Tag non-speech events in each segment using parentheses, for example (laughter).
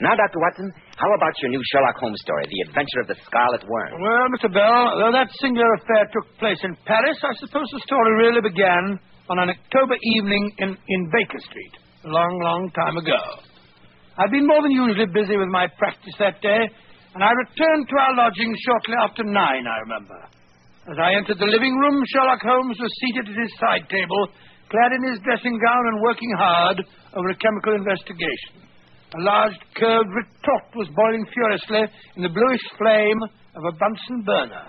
Now, Dr. Watson, how about your new Sherlock Holmes story, The Adventure of the Scarlet Worm? Well, Mr. Bell, though that singular affair took place in Paris, I suppose the story really began on an October evening in, in Baker Street, a long, long time ago. I'd been more than usually busy with my practice that day, and I returned to our lodgings shortly after nine, I remember. As I entered the living room, Sherlock Holmes was seated at his side table, clad in his dressing gown and working hard over a chemical investigation. A large curved retort was boiling furiously in the bluish flame of a Bunsen burner.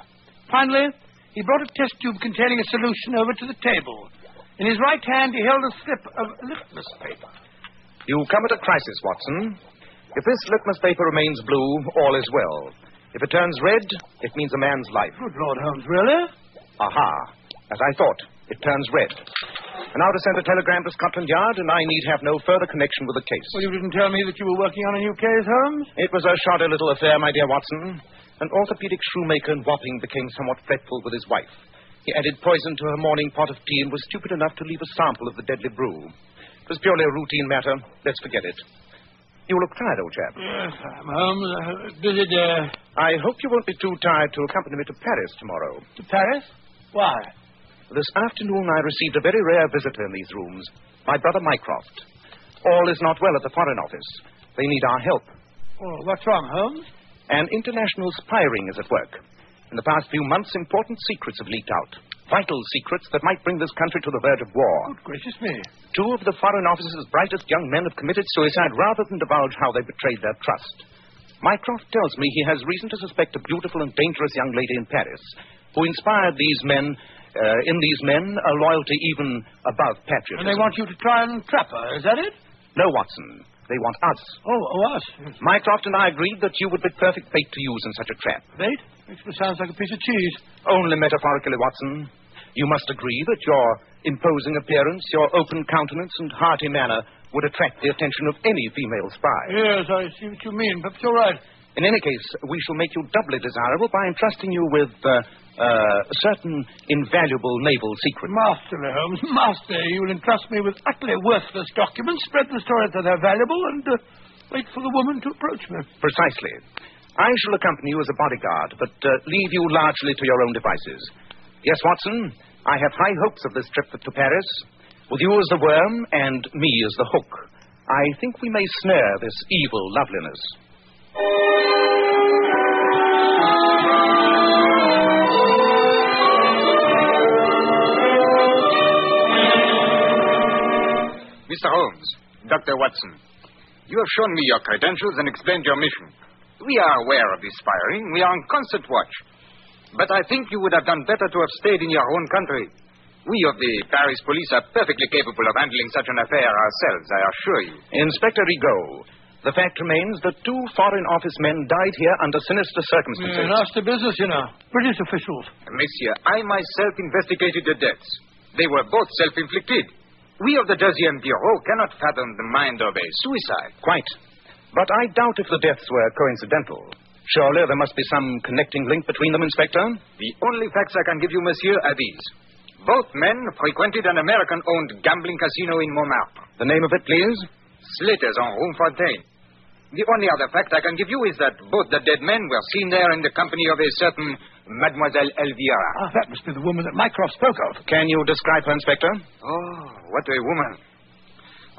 Finally, he brought a test tube containing a solution over to the table. In his right hand, he held a slip of litmus paper. You come at a crisis, Watson. If this litmus paper remains blue, all is well. If it turns red, it means a man's life. Good Lord Holmes, really? Aha. As I thought, it turns red. And now to send a telegram to Scotland Yard, and I need have no further connection with the case. Well, you didn't tell me that you were working on a new case, Holmes? It was a shoddy little affair, my dear Watson. An orthopedic shoemaker in Wapping became somewhat fretful with his wife. He added poison to her morning pot of tea and was stupid enough to leave a sample of the deadly brew. It was purely a routine matter. Let's forget it. You look tired, old chap. Yes, I'm busy day. I hope you won't be too tired to accompany me to Paris tomorrow. To Paris? Why? This afternoon I received a very rare visitor in these rooms, my brother Mycroft. All is not well at the Foreign Office. They need our help. Oh, what's wrong, Holmes? An international spy ring is at work. In the past few months, important secrets have leaked out. Vital secrets that might bring this country to the verge of war. Good gracious me. Two of the Foreign Office's brightest young men have committed suicide rather than divulge how they betrayed their trust. Mycroft tells me he has reason to suspect a beautiful and dangerous young lady in Paris who inspired these men, uh, in these men, a loyalty even above patriotism. And they want you to try and trap her, is that it? No, Watson. They want us. Oh, oh us. Mycroft and I agreed that you would be perfect bait to use in such a trap. Bait? Makes me sound like a piece of cheese. Only metaphorically, Watson. You must agree that your imposing appearance, your open countenance, and hearty manner would attract the attention of any female spy. Yes, I see what you mean. Perhaps you're right. In any case, we shall make you doubly desirable by entrusting you with uh, uh, certain invaluable naval secrets. Masterly, Holmes, master. You'll entrust me with utterly worthless documents, spread the story that they're valuable, and uh, wait for the woman to approach me. Precisely. I shall accompany you as a bodyguard, but uh, leave you largely to your own devices. Yes, Watson, I have high hopes of this trip to Paris. With you as the worm and me as the hook, I think we may snare this evil loveliness. Mr. Holmes, Dr. Watson, you have shown me your credentials and explained your mission. We are aware of this firing. We are on constant watch. But I think you would have done better to have stayed in your own country. We of the Paris police are perfectly capable of handling such an affair ourselves, I assure you. Inspector Rigaud, the fact remains that two Foreign Office men died here under sinister circumstances. Hmm, yeah, nasty business, you know. British officials. Monsieur, I myself investigated the deaths. They were both self inflicted. We of the Deuxième Bureau cannot fathom the mind of a suicide. Quite. But I doubt if the deaths were coincidental. Surely there must be some connecting link between them, Inspector? The only facts I can give you, monsieur, are these. Both men frequented an American owned gambling casino in Montmartre. The name of it, please? Slater's on Rue Fontaine. The only other fact I can give you is that both the dead men were seen there in the company of a certain Mademoiselle Elvira. Ah, that must be the woman that Mycroft spoke of. Can you describe her, Inspector? Oh, what a woman.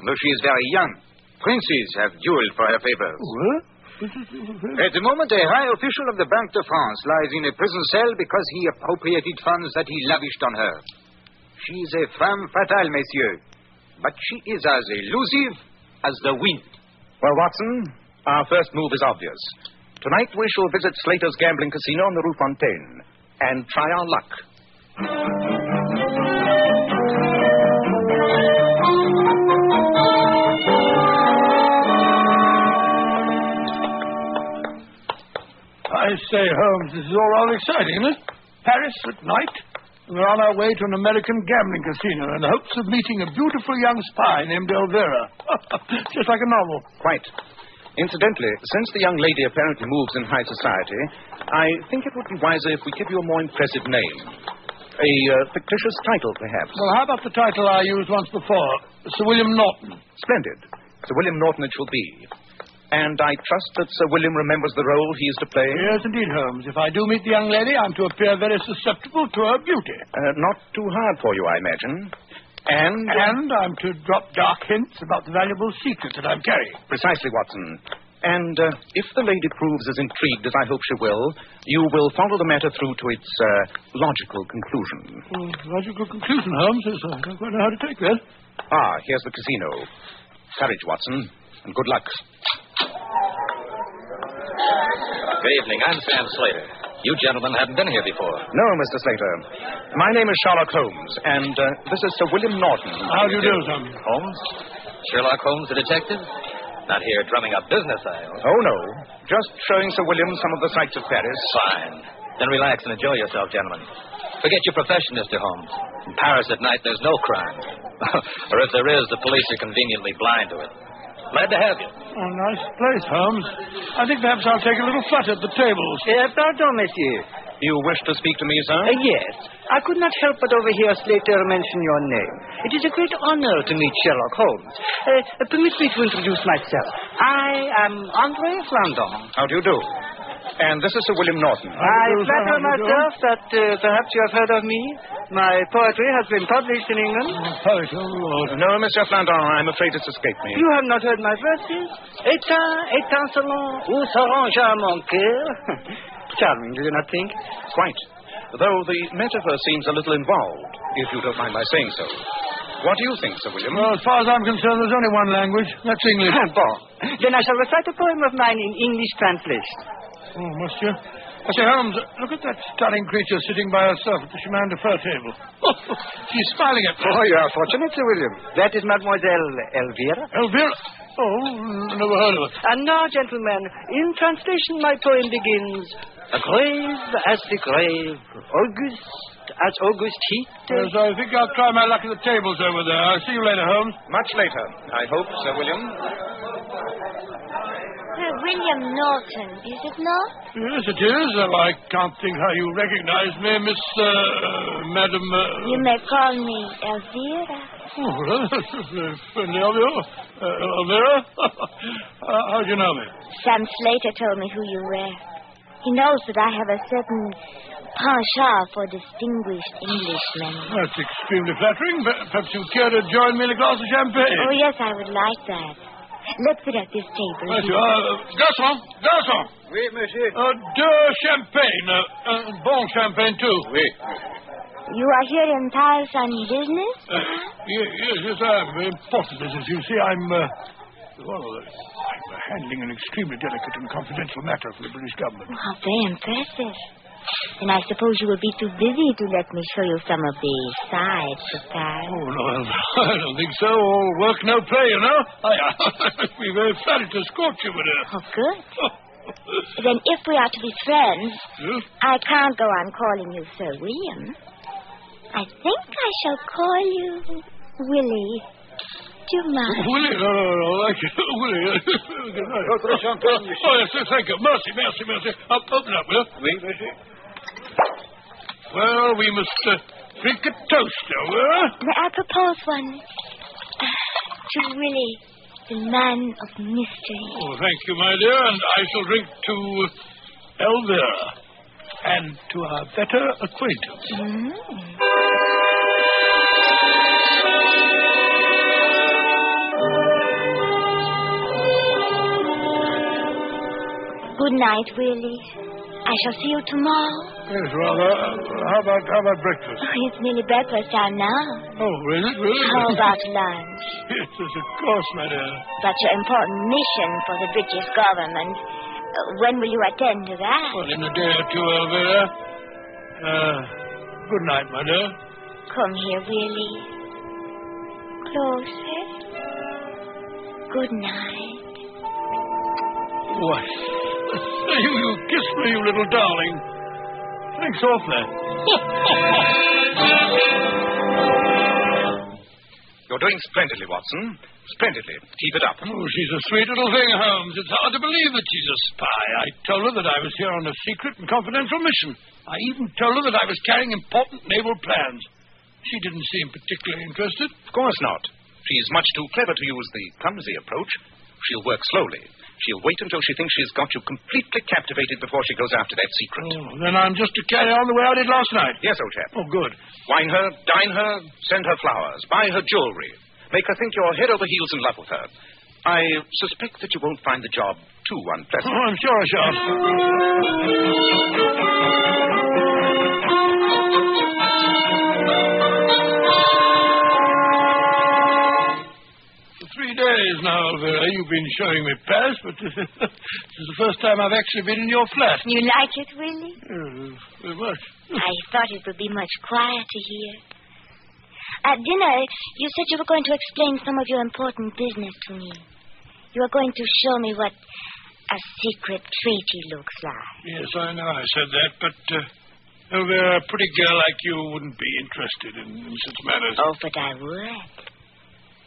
Although she is very young, princes have dueled for her favors. What? At the moment, a high official of the Banque de France lies in a prison cell because he appropriated funds that he lavished on her. She is a femme fatale, messieurs. But she is as elusive as the wind. Well, Watson, our first move is obvious. Tonight we shall visit Slater's gambling casino on the Rue Fontaine and try our luck. I say, Holmes, this is all rather exciting, isn't it? Paris at night. We're on our way to an American gambling casino in the hopes of meeting a beautiful young spy named Elvira. (laughs) Just like a novel. Quite. Incidentally, since the young lady apparently moves in high society, I think it would be wiser if we give you a more impressive name. A uh, fictitious title, perhaps. Well, how about the title I used once before? Sir William Norton. Splendid. Sir William Norton it shall be. And I trust that Sir William remembers the role he is to play? Yes, indeed, Holmes. If I do meet the young lady, I'm to appear very susceptible to her beauty. Uh, not too hard for you, I imagine. And. And I'm to drop dark hints about the valuable secret that I'm carrying. Precisely, Watson. And uh, if the lady proves as intrigued as I hope she will, you will follow the matter through to its uh, logical conclusion. Oh, logical conclusion, Holmes. Yes, I don't quite know how to take that. Ah, here's the casino. Courage, Watson, and good luck. Good evening. I'm Sam Slater. You gentlemen haven't been here before. No, Mr. Slater. My name is Sherlock Holmes, and uh, this is Sir William Norton. How do you do, Sam? Holmes? Sherlock Holmes, the detective? Not here drumming up business, I hope. Oh, no. Just showing Sir William some of the sights of Paris. Fine. Then relax and enjoy yourself, gentlemen. Forget your profession, Mr. Holmes. In Paris at night, there's no crime. (laughs) or if there is, the police are conveniently blind to it. Glad to have you. Oh, nice place, Holmes. I think perhaps I'll take a little flutter at the tables. Uh, pardon, monsieur. You wish to speak to me, sir? Uh, yes. I could not help but overhear Slater mention your name. It is a great honor to meet Sherlock Holmes. Uh, permit me to introduce myself. I am Andre Flandon. How do you do? And this is Sir William Norton. I do, sir. flatter How do you do? myself that uh, perhaps you have heard of me. My poetry has been published in England. Poet, oh, Lord. No, Monsieur Flandon, I'm afraid it's escaped me. You have not heard my verses? Éteint, étincelant, où s'arrange mon cœur? (laughs) Charming, do you not think? Quite. Though the metaphor seems a little involved, if you don't mind my saying so. What do you think, Sir William? Well, as far as I'm concerned, there's only one language. That's English. (laughs) bon. Then I shall recite a poem of mine in English translation. Oh, monsieur. I say, Holmes, look at that stunning creature sitting by herself at the chemin de fer table. (laughs) She's smiling at me. Oh, you are fortunate, Sir William. That is Mademoiselle Elvira. Elvira? Oh, n- never heard of her. And now, gentlemen, in translation, my poem begins Grave as the grave, August as August heat. Yes, I think I'll try my luck at the tables over there. I'll see you later, Holmes. Much later, I hope, Sir William. Sir William Norton, is it not? Yes, it is. I can't think how you recognize me, Miss, uh, Madam... Uh... You may call me Elvira. Oh, (laughs) that's friendly of you. Uh, Elvira? (laughs) uh, how do you know me? Sam Slater told me who you were. He knows that I have a certain penchant for distinguished Englishmen. That's extremely flattering. Pe- Perhaps you'd care to join me in a glass of champagne? Oh, yes, I would like that. Let's sit at this table. Monsieur, you are. Uh, garçon, garçon. Oui, monsieur. Uh, deux champagne. Uh, uh, bon champagne, too. Oui. You are here in Paris on business? Uh, yes, yes, yes, I am. Important business. You see, I'm, uh, well, uh, I'm handling an extremely delicate and confidential matter for the British government. How very impressive. And I suppose you will be too busy to let me show you some of the sights of Paris. Oh, no, (laughs) I don't think so. All work, no play, you know. (laughs) I, I'd be very flattered to escort you, but, uh... Oh, good. (laughs) Then if we are to be friends, Yes? I can't go on calling you Sir William. I think I shall call you Willie. Do you mind? Willie, no, no, no, like it. Willie. Good night. Oh, yes, yes, thank you. Mercy, mercy, mercy. Up, open up, will you? Oui, monsieur. Well, we must uh, drink a toast, shall we? May I propose one? To Willie, the man of mystery. Oh, thank you, my dear, and I shall drink to Elvira and to our better acquaintance. Mm. Good night, Willie. I shall see you tomorrow. Yes, rather. Uh, how about how about breakfast? Oh, it's nearly breakfast time now. Oh, really? Really? How about lunch? (laughs) yes, yes, of course, my dear. But your important mission for the British government. Uh, when will you attend to that? Well, in a day or two, Elvira. Uh, good night, my dear. Come here, Willie. Closer. Good night. What? You, you kissed me, you little darling. Thanks awfully. You're doing splendidly, Watson. Splendidly. Keep it up. Oh, she's a sweet little thing, Holmes. It's hard to believe that she's a spy. I told her that I was here on a secret and confidential mission. I even told her that I was carrying important naval plans. She didn't seem particularly interested. Of course not. She's much too clever to use the clumsy approach. She'll work slowly. She'll wait until she thinks she's got you completely captivated before she goes after that secret. Oh, then I'm just to carry on the way I did last night. Yes, old chap. Oh, good. Wine her, dine her, send her flowers, buy her jewelry, make her think you're head over heels in love with her. I suspect that you won't find the job too unpleasant. Oh, I'm sure I shall. Days now, Elvira, you've been showing me Paris, but this is, this is the first time I've actually been in your flat. You like it, Willie? Uh, very much. I thought it would be much quieter here. At dinner, you said you were going to explain some of your important business to me. You were going to show me what a secret treaty looks like. Yes, I know I said that, but uh, Elvira, a pretty girl like you wouldn't be interested in, in such matters. Oh, but I would.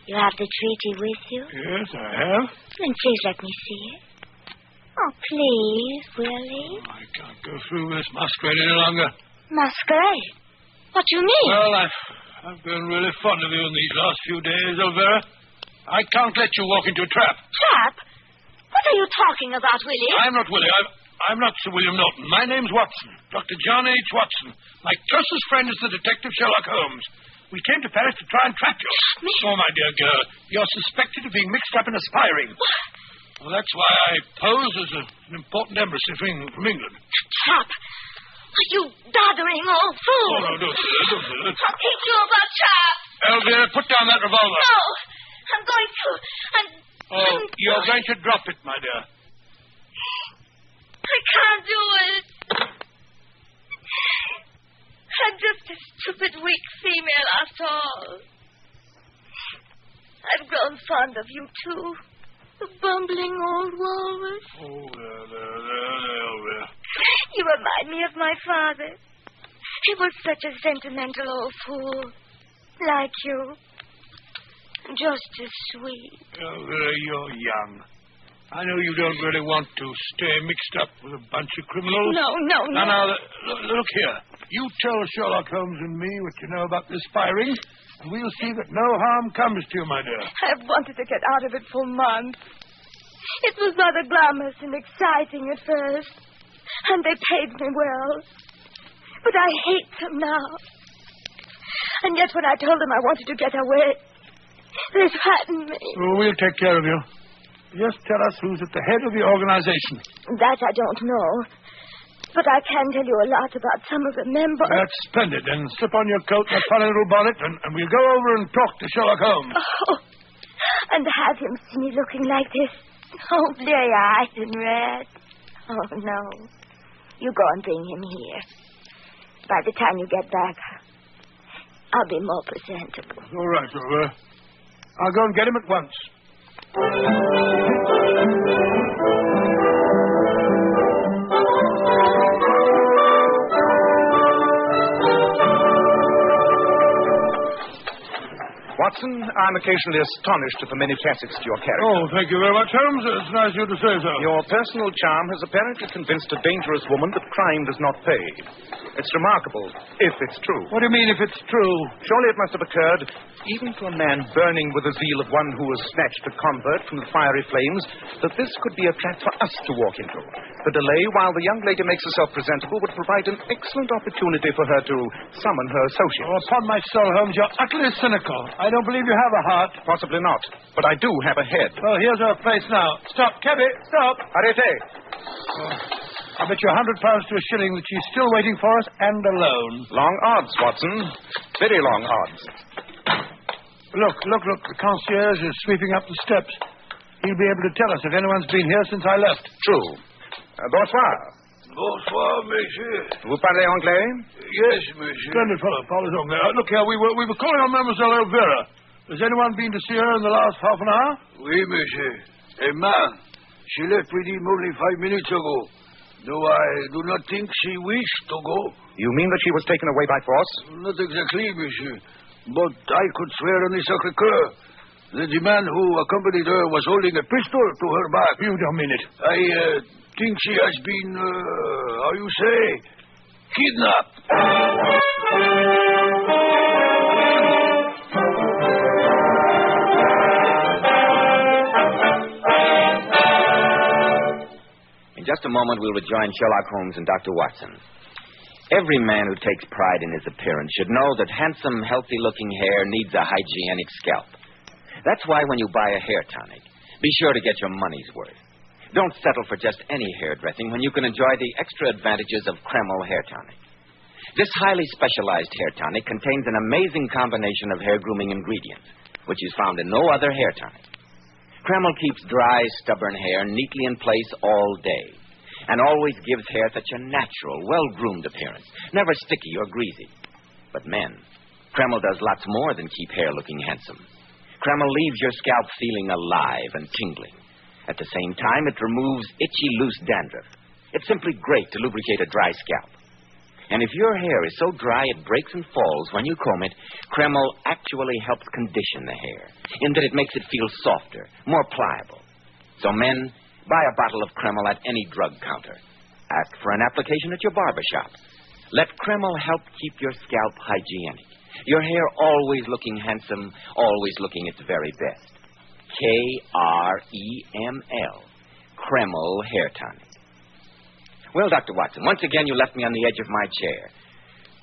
You have the treaty with you? Yes, I have. Then please let me see it. Oh, please, Willie. I can't go through this masquerade any longer. Masquerade? What do you mean? Well, I've, I've grown really fond of you in these last few days, Elvira. I can't let you walk into a trap. Trap? What are you talking about, Willie? I'm not Willie. I'm, I'm not Sir William Norton. My name's Watson. Dr. John H. Watson. My closest friend is the detective Sherlock Holmes. We came to Paris to try and trap you. Oh, my dear girl, you're suspected of being mixed up in a spy ring. Well, that's why I pose as a, an important embassy from Eng- from England. Trap? Are you doddering old fool? Oh, no, don't say that. Don't that. I'll teach you about trap. Elvira, put down that revolver. No, I'm going to. I'm. Oh, I'm you're going to drop it, my dear. I can't do it. I'm just a stupid, weak female after all. I've grown fond of you, too. The bumbling old walrus. Oh, there, there, there, there, Elvira. You remind me of my father. He was such a sentimental old fool. Like you. Just as sweet. Oh, Elvira, you're young. I know you don't really want to stay mixed up with a bunch of criminals. No, no, no. Now, now, look, look here. You tell Sherlock Holmes and me what you know about this firing, and we'll see that no harm comes to you, my dear. I've wanted to get out of it for months. It was rather glamorous and exciting at first, and they paid me well. But I hate them now. And yet, when I told them I wanted to get away, they threatened me. Oh, we'll take care of you. Just tell us who's at the head of the organization. That I don't know. But I can tell you a lot about some of the members. That's splendid. Then slip on your coat and a funny little bonnet, and, and we'll go over and talk to Sherlock Holmes. Oh, and have him see me looking like this. Oh, bleary-eyed and red. Oh, no. You go and bring him here. By the time you get back, I'll be more presentable. All right, Elvira. I'll go and get him at once. Thank you. Watson, I'm occasionally astonished at the many facets to your character. Oh, thank you very much, Holmes. It's nice of you to say so. Your personal charm has apparently convinced a dangerous woman that crime does not pay. It's remarkable, if it's true. What do you mean if it's true? Surely it must have occurred, even to a man burning with the zeal of one who has snatched a convert from the fiery flames, that this could be a trap for us to walk into. The delay while the young lady makes herself presentable would provide an excellent opportunity for her to summon her Oh, associates. upon my soul, Holmes, you're utterly cynical. I don't believe you have a heart. Possibly not, but I do have a head. Well, here's our place now. Stop, cabby, stop. Arrêtez. Oh, I bet you a hundred pounds to a shilling that she's still waiting for us and alone. Long odds, Watson. Very long odds. Look, look, look. The concierge is sweeping up the steps. He'll be able to tell us if anyone's been here since I left. True. Uh, bonsoir. Bonsoir, monsieur. Vous parlez anglais? Yes, monsieur. Splendid fellow, Paul's on there. Uh, look here, we were, we were calling on Mademoiselle Elvira. Has anyone been to see her in the last half an hour? Oui, monsieur. A man. She left with him only five minutes ago. Though I do not think she wished to go. You mean that she was taken away by force? Not exactly, monsieur. But I could swear on the Sacre Coeur that the man who accompanied her was holding a pistol to her back. You don't mean it. I uh, think she has been, uh, how you say, kidnapped. In just a moment, we'll rejoin Sherlock Holmes and Dr. Watson. Every man who takes pride in his appearance should know that handsome, healthy looking hair needs a hygienic scalp. That's why when you buy a hair tonic, be sure to get your money's worth. Don't settle for just any hairdressing when you can enjoy the extra advantages of Kreml hair tonic. This highly specialized hair tonic contains an amazing combination of hair grooming ingredients, which is found in no other hair tonic. Kreml keeps dry, stubborn hair neatly in place all day and always gives hair such a natural, well groomed appearance, never sticky or greasy. But men, Kreml does lots more than keep hair looking handsome. Kreml leaves your scalp feeling alive and tingling. At the same time, it removes itchy, loose dandruff. It's simply great to lubricate a dry scalp. And if your hair is so dry it breaks and falls when you comb it, Kreml actually helps condition the hair, in that it makes it feel softer, more pliable. So, men, buy a bottle of Kreml at any drug counter. Ask for an application at your barber shop. Let Kreml help keep your scalp hygienic. Your hair always looking handsome, always looking its very best. K R E M L. Kreml Hair Tonic. Well, Dr. Watson, once again you left me on the edge of my chair.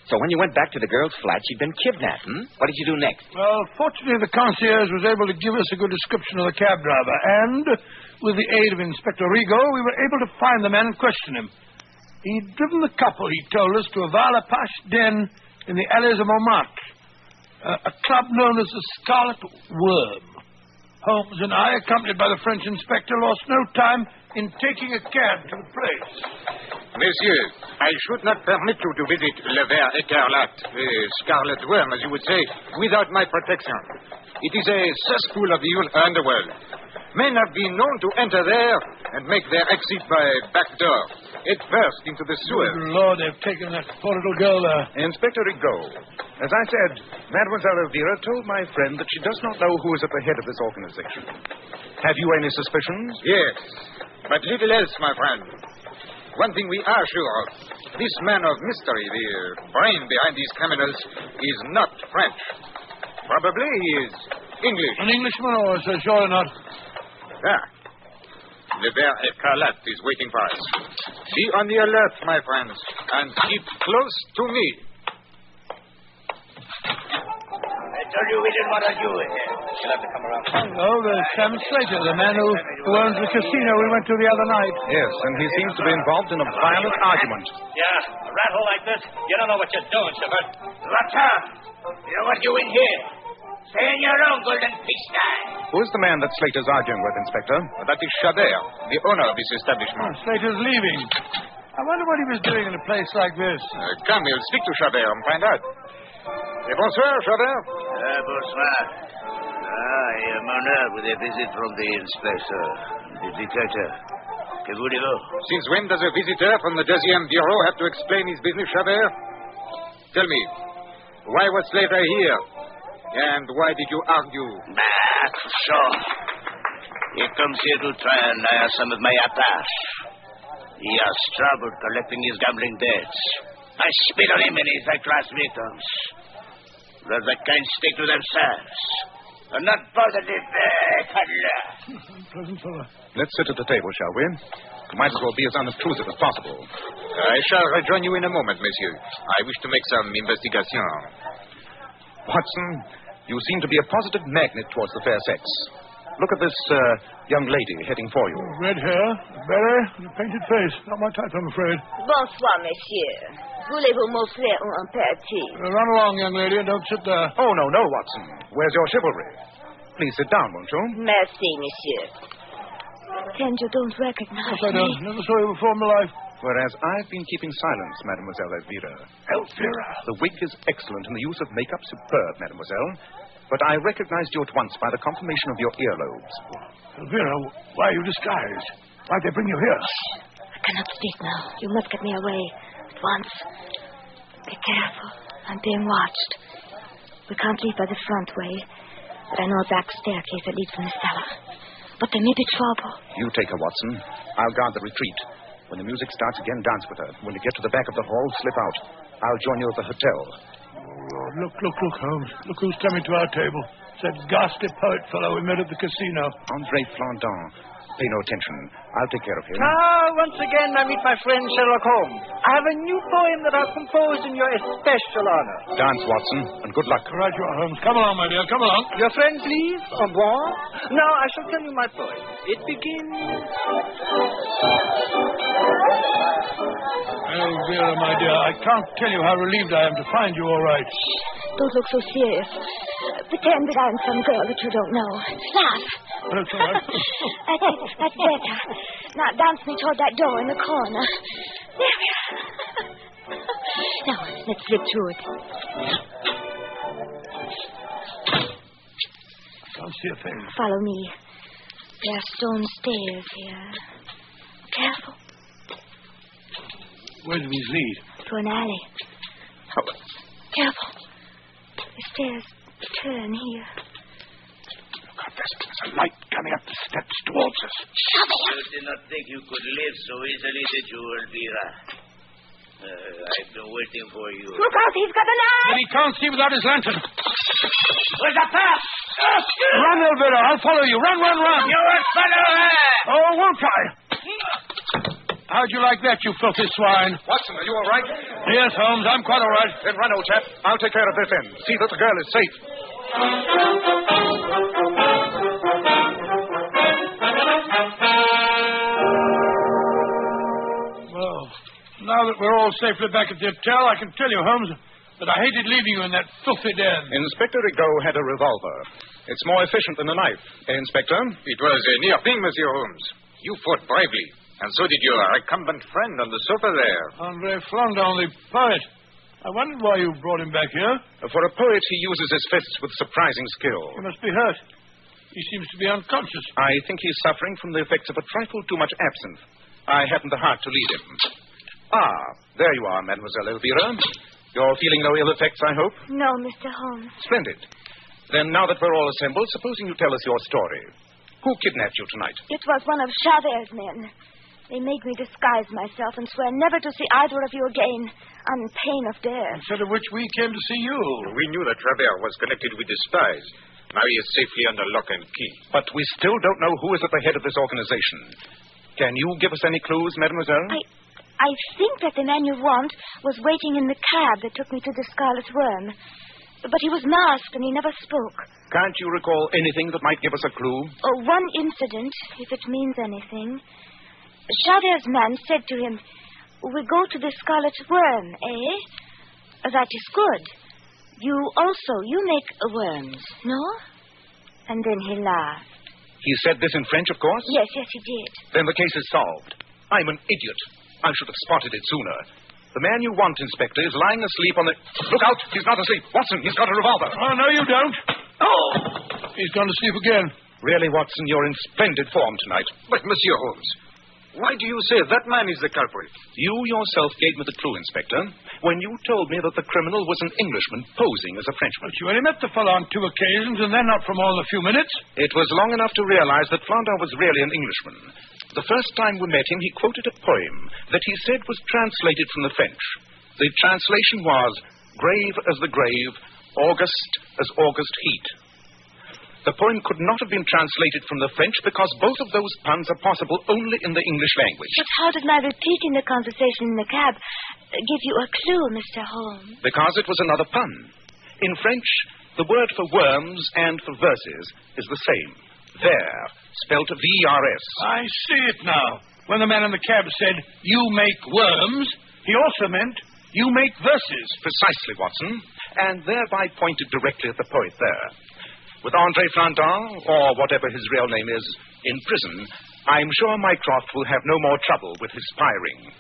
So when you went back to the girl's flat, she'd been kidnapped, hmm? What did you do next? Well, fortunately, the concierge was able to give us a good description of the cab driver, and with the aid of Inspector Rigaud, we were able to find the man and question him. He'd driven the couple, he told us, to a Valapache den in the alleys of Montmartre, uh, a club known as the Scarlet Worm. Holmes and I, accompanied by the French inspector, lost no time in taking a cab to the place. Monsieur, I should not permit you to visit Le Ver Écarlate, the Scarlet Worm, as you would say, without my protection. It is a cesspool of the underworld. Men have been known to enter there and make their exit by back door. It first into the sewer. Good Lord, they've taken that poor little girl there. Inspector Rigaud, as I said, Mademoiselle Elvira told my friend that she does not know who is at the head of this organization. Have you any suspicions? Yes, but little else, my friend. One thing we are sure of this man of mystery, the brain behind these criminals, is not French. Probably he is English. An Englishman, or so sure not? Ah. Le Ver Écarlate is waiting for us. Be on the alert, my friends, and keep close to me. I told you we didn't want to do it. You'll have to come around. Oh, there's Sam Slater, the man who, who owns the casino we went to the other night. Yes, and he seems to be involved in a violent argument. Yeah, a rattle like this, you don't know what you're doing, Shepard. What's up? You know what you in here? Stay in your own golden pigsty. Who's the man that Slater's arguing with, Inspector? That is Chabert, the owner of this Oh, establishment. Slater's leaving. I wonder what he was doing in a place like this. Uh, come, we'll speak to Chabert and find out. Eh, bonsoir, Chabert. Ah, bonsoir. Ah, I am honored with a visit from the inspector, the detective. Que voulez-vous? Since when does a visitor from the Deuxième Bureau have to explain his business, Chabert? Tell me, why was Slater here? And why did you argue? Ah, sure. He comes here to try and hire some of my attache. He has trouble collecting his gambling debts. I spit on him and his high-class victims. Let the kind stick to themselves. And not bother the peddler. Pleasant fellow. Let's sit at the table, shall we? Might as well be as unobtrusive as possible. I shall rejoin you in a moment, monsieur. I wish to make some investigation. Watson, you seem to be a positive magnet towards the fair sex. Look at this uh, young lady heading for you. Red hair, a beret, and a painted face. Not my type, I'm afraid. Bonsoir, monsieur. Voulez-vous m'offrir un apéritif? Uh, run along, young lady, and don't sit there. Oh, no, no, Watson. Where's your chivalry? Please sit down, won't you? Merci, monsieur. Pretend you don't recognize me. Yes, I me. don't. Never saw you before in my life. Whereas I've been keeping silence, Mademoiselle Elvira. Elvira. The wig is excellent and the use of makeup superb, Mademoiselle. But I recognized you at once by the conformation of your earlobes. Elvira, why are you disguised? Why'd they bring you here? I cannot speak now. You must get me away at once. Be careful. I'm being watched. We can't leave by the front way, but I know a back staircase that leads from the cellar. But there may be trouble. You take her, Watson. I'll guard the retreat. When the music starts again, dance with her. When you get to the back of the hall, slip out. I'll join you at the hotel. Oh, look, look, look, Holmes. Look who's coming to our table. It's that ghastly poet fellow we met at the casino. Andre Flandin. Pay no attention. I'll take care of him. Ah, once again, I meet my friend Sherlock Holmes. I have a new poem that I've composed in your especial honor. Dance, Watson, and good luck. Right you are, Holmes. Come along, my dear. Come along. Your friend, please. Au revoir. Now, I shall tell you my poem. It begins. Oh, Vera, my dear, I can't tell you how relieved I am to find you all right. Don't look so serious. Pretend that I'm some girl that you don't know. Laugh. That's all right. (laughs) That's better. Now dance me toward that door in the corner. There we are. (laughs) Now, let's slip through it. Can't see a thing. Follow me. There are stone stairs here. Careful. Where do these lead? To an alley. Oh, Careful. The stairs turn here. God, there's, there's a light coming up the steps towards us. You did not think you could live so easily, did you, Elvira? Uh, I've been waiting for you. Look out, he's got a But knife! he can't see without his lantern. Where's that path? Run, Elvira. I'll follow you. Run, run, run. You will follow her! Oh, won't I? How'd you like that, you filthy swine? Watson, are you all right? Yes, Holmes, I'm quite all right. Then run, old chap. I'll take care of this end. See that the girl is safe. That we're all safely back at the hotel, I can tell you, Holmes, that I hated leaving you in that filthy den. Inspector Rigaud had a revolver. It's more efficient than a knife. Eh, Inspector? It was a near thing, Monsieur Holmes. You fought bravely, and so did your recumbent friend on the sofa there. Andre Flandon, the poet. I wondered why you brought him back here. For a poet, he uses his fists with surprising skill. He must be hurt. He seems to be unconscious. I think he's suffering from the effects of a trifle too much absinthe. I haven't the heart to lead him. Ah, there you are, Mademoiselle Elvira. You're feeling no ill effects, I hope? No, Mr. Holmes. Splendid. Then, now that we're all assembled, supposing you tell us your story. Who kidnapped you tonight? It was one of Chavert's men. They made me disguise myself and swear never to see either of you again, on pain of death. Instead of which we came to see you. We knew that Travers was connected with the spies. Now he is safely under lock and key. But we still don't know who is at the head of this organization. Can you give us any clues, mademoiselle? I, I think that the man you want was waiting in the cab that took me to the Scarlet Worm. But he was masked and he never spoke. Can't you recall anything that might give us a clue? Oh, one incident, if it means anything. Chavert's man said to him, We go to the Scarlet Worm, eh? That is good. You also, you make worms, no? And then he laughed. He said this in French, of course? Yes, yes, he did. Then the case is solved. I'm an idiot. I should have spotted it sooner. The man you want, Inspector, is lying asleep on the. Look out! He's not asleep. Watson, he's got a revolver. Oh, no, you don't. Oh! He's gone to sleep again. Really, Watson, you're in splendid form tonight. But, Monsieur Holmes, why do you say that man is the culprit? You yourself gave me the clue, Inspector, when you told me that the criminal was an Englishman posing as a Frenchman. But you only met the fellow on two occasions, and then not for more than a few minutes. It was long enough to realize that Flandin was really an Englishman. The first time we met him, he quoted a poem that he said was translated from the French. The translation was Grave as the grave, August as August heat. The poem could not have been translated from the French because both of those puns are possible only in the English language. But how did my repeating the conversation in the cab uh, give you a clue, Mr. Holmes? Because it was another pun. In French, the word for worms and for verses is the same. There, spelt V-R-S. I see it now. When the man in the cab said, You make worms, he also meant, You make verses. Precisely, Watson. And thereby pointed directly at the poet there. With Andre Flandin, or whatever his real name is, in prison, I'm sure Mycroft will have no more trouble with his spying.